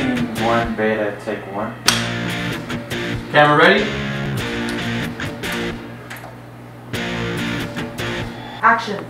One, beta, take one. Camera ready? Action.